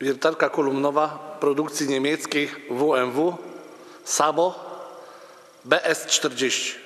Wiertarka kolumnowa produkcji niemieckiej WMW Sabo BS40.